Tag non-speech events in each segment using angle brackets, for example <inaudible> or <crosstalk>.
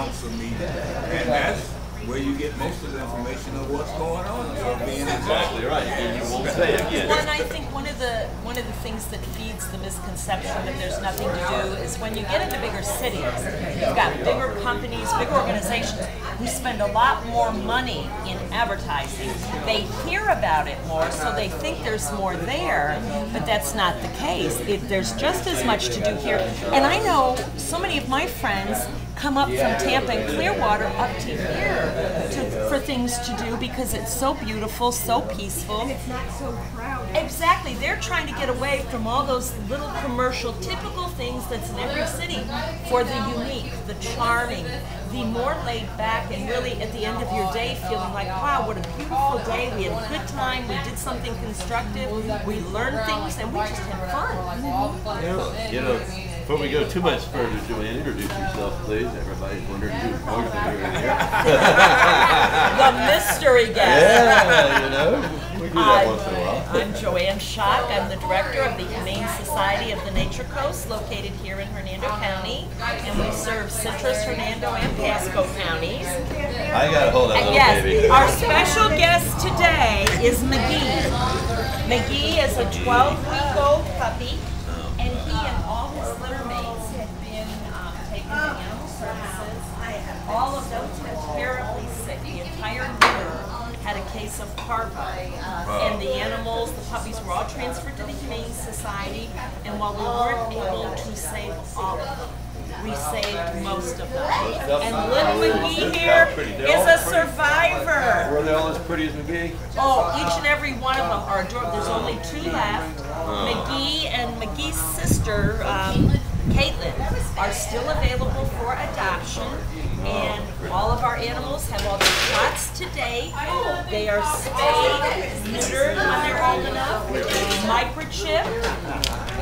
council meeting, and that's where you get most of the information of what's going on. So being Exactly right. And you won't <laughs> say again. Well, and I think one of the one of the things that feeds the misconception that there's nothing to do is when you get into bigger cities, you've got bigger companies, bigger organizations who spend a lot more money in advertising. They hear about it more, so they think there's more there, but that's not the case. It, there's just as much to do here. And I know so many of my friends come up from Tampa and Clearwater up to here to, for things to do because it's so beautiful, so peaceful. It's not so crowded. Exactly. They're trying to get away from all those little commercial, typical things that's in every city for the unique, the charming, the more laid back, and really at the end of your day feeling like, wow, what a beautiful day. We had a good time. We did something constructive. We learned things, and we just had fun. You know, before we go too much further, Joanne, introduce yourself, please. Everybody's wondering who's going to be here. The mystery <laughs> guest. Yeah, you know, we do that I'm, once in a while. I'm Joanne Schock. I'm the director of the Humane Society of the Nature Coast, located here in Hernando County, and we serve Citrus, Hernando, and Pasco counties. I got to hold that And little yes, baby. our special guest today is McGee. McGee is a 12-week-old puppy, and he and all his litter mates have been animal services. All of them were terribly sick. The entire litter had a case of parvo, and the animals, the puppies, were all transferred to the Humane Society. And while we weren't able to save all of them, we saved most of them. And little McGee here is a survivor. Were they all as pretty as McGee? Oh, each and every one of them are adorable. There's only two left. McGee and McGee's sister, um, Caitlin, are still available for adoption. And all of our animals have all their shots today. They are spayed, neutered when they're old enough, microchipped,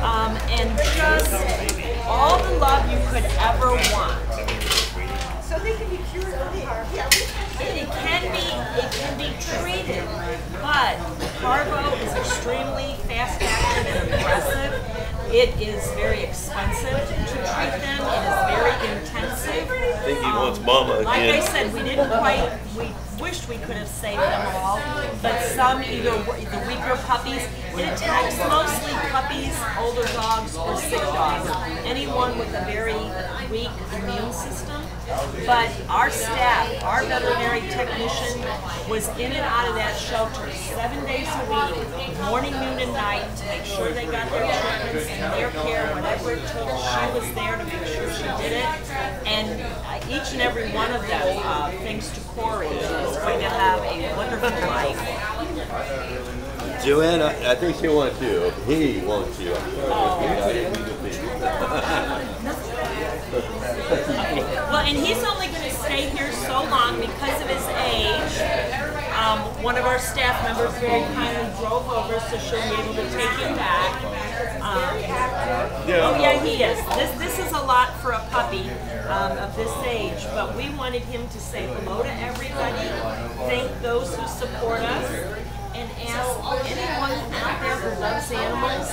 um, and just all the love you could ever want. So they can be cured of It is very expensive to treat them. It is very intensive. I think he wants mama um, Like I said, we didn't quite, we wished we could have saved them all, but some either the weaker puppies, it attacks mostly puppies, older dogs, or sick dogs. Anyone with a very weak immune system. But our staff, our veterinary technician was in and out of that shelter seven days a week, morning, noon, and night, to make sure they got their and their care, whatever it took. She was there to make sure she did it. And uh, each and every one of them, uh, thanks to Corey, is going to have a wonderful life. Joanne, I, I think she wants you. He wants you. <laughs> Well, and he's one of our staff members very kindly drove over, so she'll be able to take him back. Um, oh yeah, he is. This this is a lot for a puppy um, of this age, but we wanted him to say hello to everybody, thank those who support us, and ask anyone out there who loves animals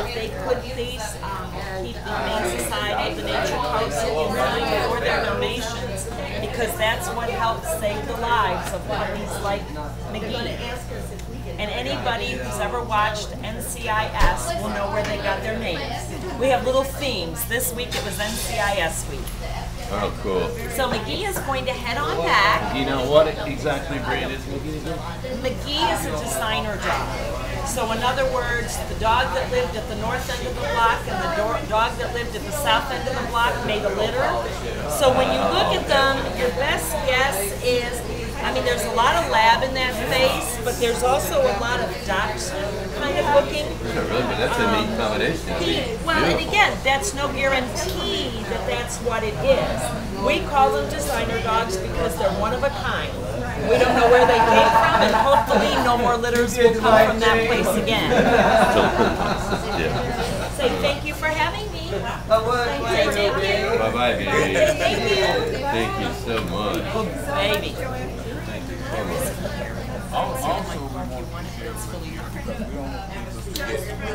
if they could please um, keep the Humane Society of the Nature Coast in mind for their donations, because that's what helps save the lives of puppies like McGee. And anybody who's ever watched NCIS will know where they got their names. We have little themes. This week it was NCIS week. Oh, cool. So McGee is going to head on back. You know what exactly breed is McGee? McGee is a designer dog. So in other words, the dog that lived at the north end of the block and the do- dog that lived at the south end of the block made a litter. So when you look at them, your best guess is, I mean, there's a lot of lab in that face, but there's also a lot of dachshund kind of looking. Yeah, really, but that's a neat um, combination. I mean, Well, and again, that's no guarantee that that's what it is. We call them designer dogs because they're one of a kind. We don't know where they came from, and hopefully no more litters will come from that place again. <laughs> Yeah. Say thank you for having me. Say thank you. Bye bye, baby. Thank you. Thank you so much. Baby. Also, we want to share with you we don't want people to forget